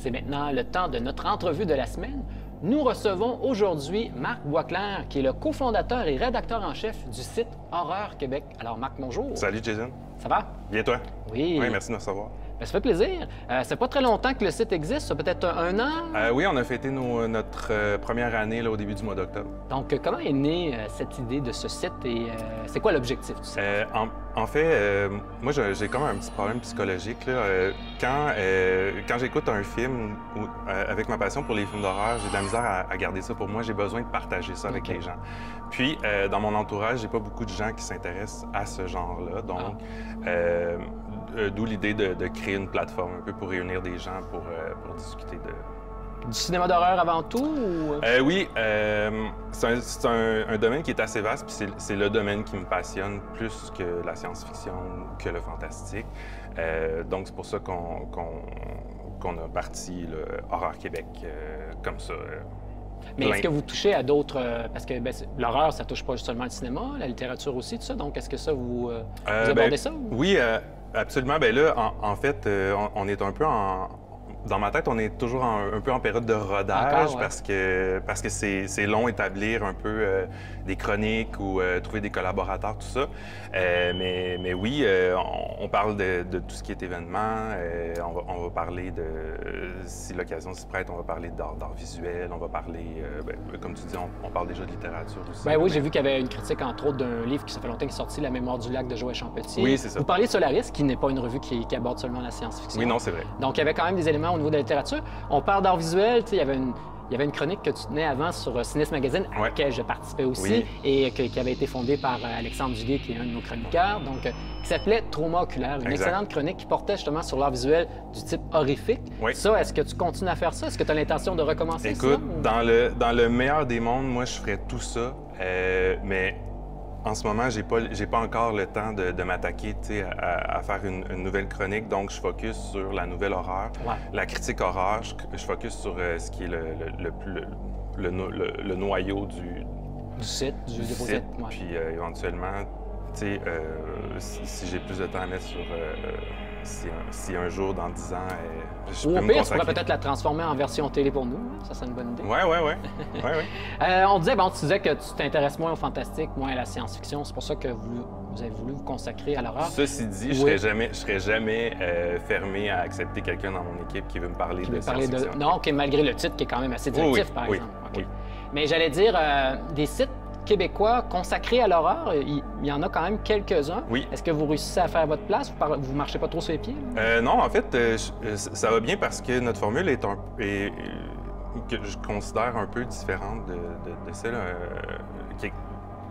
C'est maintenant le temps de notre entrevue de la semaine. Nous recevons aujourd'hui Marc Boisclair, qui est le cofondateur et rédacteur en chef du site Horreur Québec. Alors, Marc, bonjour. Salut, Jason. Ça va? Bien, toi? Oui. Oui, merci de nous recevoir. Ben, ça fait plaisir. Euh, c'est pas très longtemps que le site existe, ça peut-être un, an. Euh, oui, on a fêté nos- notre euh, première année là, au début du mois d'octobre. Donc, euh, comment est née euh, cette idée de ce site et euh, c'est quoi l'objectif du site? Euh, en, en fait, euh, moi, j'ai comme un petit problème psychologique. là. Euh, quand euh, quand j'écoute un film ou, euh, avec ma passion pour les films d'horreur, j'ai de la misère à, à garder ça pour moi. J'ai besoin de partager ça avec les gens. Puis, euh, dans mon entourage, j'ai pas beaucoup de gens qui s'intéressent à ce genre-là. Donc, euh, euh, d'où l'idée de, de créer une plateforme un peu pour réunir des gens pour, euh, pour discuter de, Du cinéma d'horreur avant tout ou... Euh, oui, c'est un, c'est un- un domaine qui est assez vaste, puis c'est- le domaine qui me passionne plus que la science-fiction, que le fantastique. Donc, c'est pour ça qu'on a parti le Horreur Québec comme ça. Mais est-ce que vous touchez à d'autres... euh, parce que ben, l'horreur, ça touche pas seulement le cinéma, la littérature aussi, tout ça. Donc, est-ce que ça, vous, euh, vous ben, abordez ça? ou- Oui, absolument. Ben là, en, en fait, euh, on est un peu en... Dans ma tête, on est toujours en- un peu en période de rodage Encore, ouais. parce que parce que c'est long établir un peu euh, des chroniques ou euh, trouver des collaborateurs, tout ça. Euh, mais, mais oui, on, on parle de, de tout ce qui est événement. on, va, on va parler de, si l'occasion s'y prête, on va parler d'art visuel, on va parler, ben, comme tu dis, on, on parle déjà de littérature aussi. Ben oui, j'ai vu qu'il y avait une critique, entre autres, d'un livre qui ça fait longtemps qu'il est sorti, La mémoire du lac de Joël Champetier. Oui, c'est ça. Vous parliez de Solaris, qui n'est pas une revue qui, qui aborde seulement la science-fiction. Oui, non, c'est vrai. Donc, il y avait quand même des éléments au niveau de la littérature. On parle d'art visuel, tu sais, il y avait une... Il y avait une chronique que tu tenais avant sur euh, Cinéma Magazine, à Ouais. laquelle je participais aussi, Oui. et que- qui avait été fondée par euh, Alexandre Duguay, qui est un de nos chroniqueurs, donc, euh, qui s'appelait Trauma oculaire, une Exact. excellente chronique qui portait justement sur l'art visuel du type horrifique. Oui. Ça, est-ce que tu continues à faire ça? Est-ce que tu as l'intention de recommencer ça? Écoute, ou- dans le, dans le meilleur des mondes, moi, je ferais tout ça. euh, mais en ce moment, j'ai pas, j'ai pas encore le temps de, de m'attaquer à, à faire une, une nouvelle chronique. Donc, je focus sur la nouvelle horreur, Ouais. la critique horreur. Je, je focus sur euh, ce qui est le, le, le, noyau du, Du site, du, du site. ouais. Puis euh, éventuellement, tu sais, euh, si, si j'ai plus de temps à mettre sur. Si, un, si un jour, dans 10 ans, euh, je Ou peux au pire, tu pourrais peut-être la transformer en version télé pour nous. Ça, c'est une bonne idée. Ouais, ouais. Euh, on disait, bon, tu disais que tu t'intéresses moins au fantastique, moins à la science-fiction. C'est pour ça que vous, vous avez voulu vous consacrer à l'horreur. Ceci dit, je Oui. serais jamais, je serais jamais euh, fermé à accepter quelqu'un dans mon équipe qui veut me parler Qui de parler de... science-fiction. Non, malgré le titre qui est quand même assez Oui, directif, oui, par oui, exemple. Oui. Mais j'allais dire, euh, des sites québécois consacrés à l'horreur, il, il y en a quand même quelques-uns. Oui. Est-ce que vous réussissez à faire votre place? Vous, vous marchez pas trop sur les pieds? Euh, non, en fait, euh, ça va bien parce que notre formule est, un, est, que je considère un peu différente de, de- de celle, euh, qui,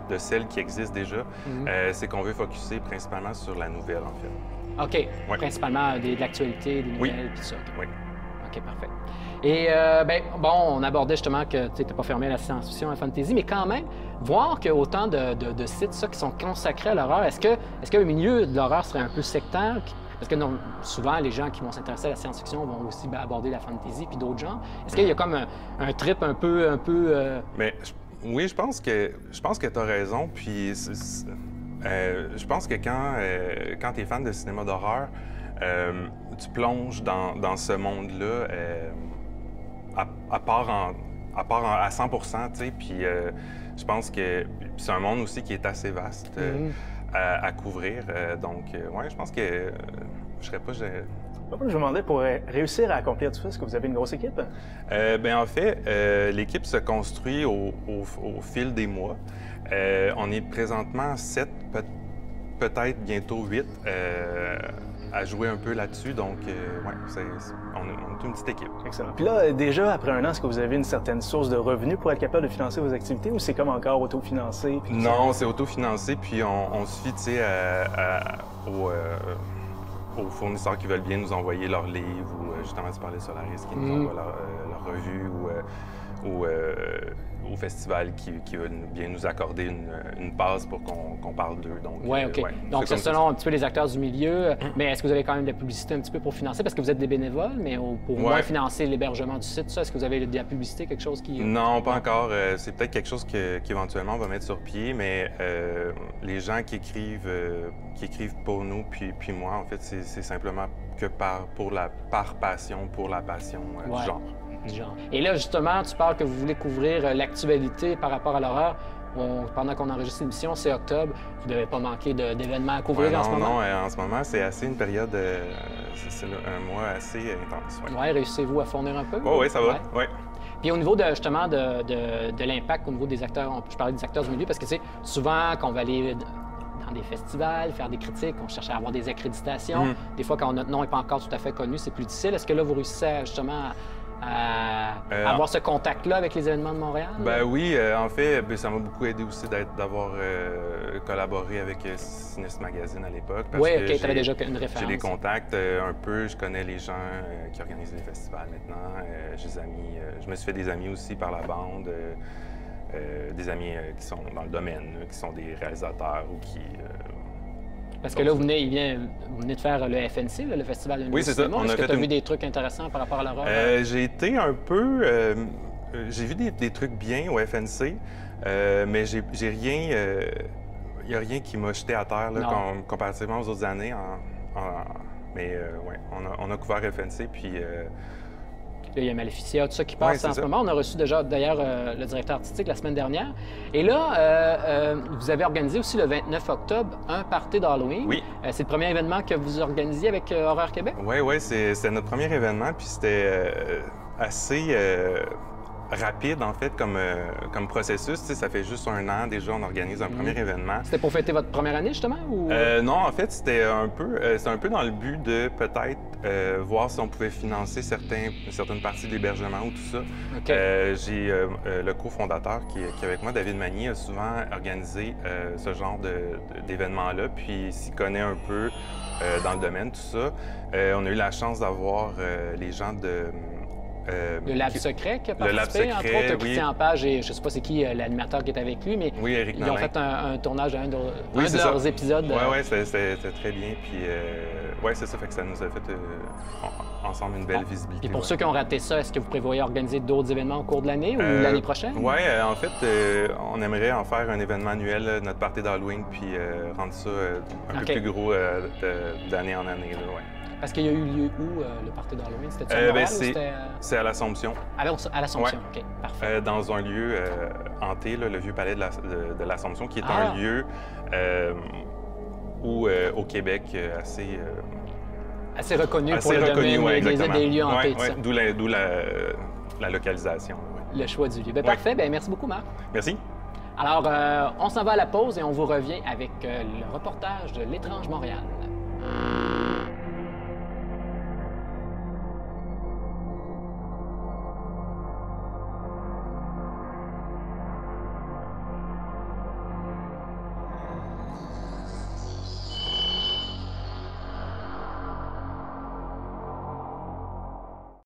de qui déjà. Mhm. Euh, C'est qu'on veut focuser principalement sur la nouvelle, en fait. OK. Ouais. Principalement des- de l'actualité, des Oui. nouvelles, puis ça. OK. Oui. OK, parfait. Et euh, ben, bon, on abordait justement que tu n'étais pas fermé à la science-fiction, à la fantasy, mais quand même, voir qu'il y a autant de, sites ça, qui sont consacrés à l'horreur, est-ce que, est-ce que le milieu de l'horreur serait un peu sectaire? Parce que souvent, les gens qui vont s'intéresser à la science-fiction vont aussi ben, aborder la fantasy puis d'autres genres. Est-ce qu'il y a comme un, trip un peu... Un peu euh, Mais oui, je pense que je pense que tu as raison. Puis euh, je pense que quand, euh, quand tu es fan de cinéma d'horreur, tu plonges dans, dans ce monde-là à, à part, en, à, part en- à 100 tu sais. Puis euh, je pense que c'est un monde aussi qui est assez vaste euh, Mhm. à, à couvrir. Euh, donc, ouais, je pense que je serais pas. je- Je me demandais, pour réussir à accomplir tout ça, est-ce que vous avez une grosse équipe? Euh, ben, en fait, euh, l'équipe se construit au, au- au fil des mois. Euh, on est présentement sept, peut- peut-être bientôt huit, à jouer un peu là-dessus. Donc, euh, ouais, on, est, on est une petite équipe. Excellent. Puis là, euh, déjà, après un an, est-ce que vous avez une certaine source de revenus pour être capable de financer vos activités ou c'est comme encore autofinancé? puis? Non, c'est autofinancé, puis on, on se fie, tu sais, à- à- aux, euh, aux fournisseurs qui veulent bien nous envoyer leurs livres, ou euh, justement, tu parlais de Solaris, qui nous Mhm. envoie leur, euh, leur revue, ou, euh, au, euh, au festival qui, qui va nous- bien nous accorder une, une passe pour qu'on parle d'eux. Donc, Oui, euh, OK. ouais, Donc, c'est ça. selon un petit peu les acteurs du milieu. Mais est-ce que vous avez quand même de la publicité un petit peu pour financer? Parce que vous êtes des bénévoles, mais pour moins Ouais. financer l'hébergement du site, ça, est-ce que vous avez de la publicité, quelque chose qui. Non, pas encore. Euh, c'est peut-être quelque chose qu'éventuellement on va mettre sur pied, mais euh, les gens qui écrivent, euh, qui écrivent pour nous, puis, puis moi, en fait, c'est simplement que par, pour la, par passion, pour la passion euh, Ouais. du genre. Du genre. Et là, justement, tu parles que vous voulez couvrir euh, l'actualité par rapport à l'horreur. On- pendant qu'on enregistre l'émission, c'est octobre. Vous ne devez pas manquer d'événements à couvrir Ouais, en ce moment. non, euh, en ce moment, c'est assez une période, euh, c'est c'est un mois assez intense. Ouais. Ouais, réussissez-vous à fournir un peu? Oh, oui, ça va. Ouais. Ouais. Puis au niveau de justement de, de- de l'impact au niveau des acteurs, on- je parlais des acteurs du milieu parce que sais, souvent quand on va aller dans des festivals, faire des critiques, on cherche à avoir des accréditations. Mhm. Des fois, quand notre nom n'est pas encore tout à fait connu, c'est plus difficile. Est-ce que là, vous réussissez à, justement à, Euh, avoir ce contact-là avec les événements de Montréal? Ben oui, euh, en fait, ben, ça m'a beaucoup aidé aussi d'avoir euh, collaboré avec Cinest Magazine à l'époque. oui, ok, tu avais déjà une J'ai référence. des contacts un peu, je connais les gens qui organisent les festivals maintenant. j'ai des amis, je me suis fait des amis aussi par la bande, des amis qui sont dans le domaine, qui sont des réalisateurs ou qui. Parce que là, vous venez, il vient- vous venez de faire le FNC, le Festival de Oui, c'est ça. Est-ce a que tu as une- vu des trucs intéressants par rapport à l'horreur? Euh, j'ai été un peu. euh, j'ai vu des, des trucs bien au FNC, euh, mais j'ai rien. Il n'y a rien qui m'a jeté à terre là, com- comparativement aux autres années. en- en- mais ouais, on a, on a couvert FNC, puis. Là, il y a Maleficia, tout ça qui passe en ce moment. On a reçu déjà, d'ailleurs, euh, le directeur artistique la semaine dernière. Et là, euh, euh, vous avez organisé aussi le 29 octobre un party d'Halloween. Oui. C'est le premier événement que vous organisiez avec Horreur Québec? Oui, oui, c'est- c'était notre premier événement, puis c'était assez rapide, en fait, comme, euh, comme processus. Tu sais, ça fait juste un an déjà, on organise un premier événement. C'était pour fêter votre première année, justement? Ou... Euh, non, en fait, c'était un peu, euh, un peu dans le but de peut-être euh, voir si on pouvait financer certains, certaines parties de l'hébergement ou tout ça. OK. Euh, J'ai euh, le cofondateur qui, est- qui est avec moi, David Magny, a souvent organisé euh, ce genre d'événements-là, puis s'y connaît un peu euh, dans le domaine, tout ça. Euh, on a eu la chance d'avoir euh, les gens de... euh, le Lab qui- Secret qui a Le Lab participé, entre autres, oui. Christian Page et je sais pas c'est qui euh, l'animateur qui est avec lui, mais Oui, Eric ils ont fait un, un tournage d'un de, Oui, de ça. leurs épisodes. Oui, oui, c'était très bien. Puis, euh, ouais, c'est ça, fait que ça nous a fait euh, en- ensemble une belle visibilité. Puis pour ouais. ceux qui ont raté ça, est-ce que vous prévoyez organiser d'autres événements au cours de l'année ou Euh, l'année prochaine? Oui, en fait, euh, on aimerait en faire un événement annuel, notre party d'Halloween, puis euh, rendre ça euh, un peu plus gros euh, d'année en année. Là, ouais. Parce qu'il y a eu lieu où, euh, le party d'Halloween? C'était à Euh, ben, c'est- c'était euh, C'est à l'Assomption, à l'As- à l'Assomption? OK, parfait. euh, dans un lieu euh, hanté, là, le vieux palais de la- de de l'Assomption, qui est Ah. un lieu où, euh, au Québec, euh, assez, euh, Assez reconnu pour assez le reconnu, domaine ouais, des, des lieux hantés, Ouais, ouais. D'où la, d'où la- la localisation. Le choix du lieu. Ouais. Parfait, ben, merci beaucoup, Marc. Merci. Alors, euh, on s'en va à la pause et on vous revient avec euh, le reportage de l'étrange Montréal.